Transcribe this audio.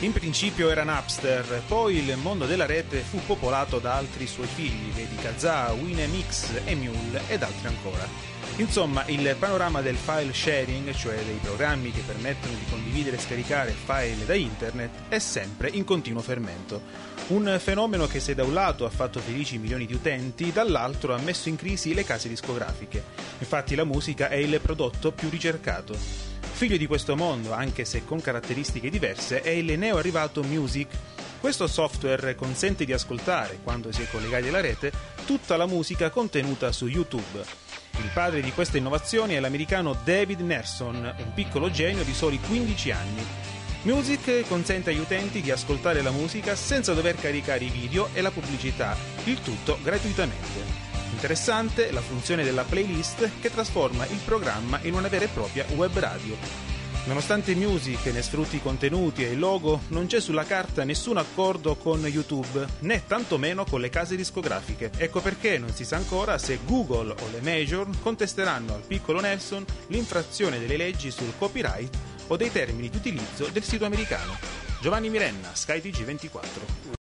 In principio era Napster, poi il mondo della rete fu popolato da altri suoi figli, vedi Kazaa, Winemix, Emule ed altri ancora. Insomma, il panorama del file sharing, cioè dei programmi che permettono di condividere e scaricare file da internet, è sempre in continuo fermento. Un fenomeno che se da un lato ha fatto felici milioni di utenti, dall'altro ha messo in crisi le case discografiche. Infatti la musica è il prodotto più ricercato. Figlio di questo mondo, anche se con caratteristiche diverse, è il neo arrivato Music. Questo software consente di ascoltare, quando si è collegati alla rete, tutta la musica contenuta su YouTube. Il padre di queste innovazioni è l'americano David Nerson, un piccolo genio di soli 15 anni. Music consente agli utenti di ascoltare la musica senza dover caricare i video e la pubblicità, il tutto gratuitamente. Interessante la funzione della playlist che trasforma il programma in una vera e propria web radio. Nonostante Music ne sfrutti i contenuti e il logo, non c'è sulla carta nessun accordo con YouTube, né tantomeno con le case discografiche. Ecco perché non si sa ancora se Google o le major contesteranno al piccolo Nelson l'infrazione delle leggi sul copyright o dei termini di utilizzo del sito americano. Giovanni Mirenna, SkyTG24.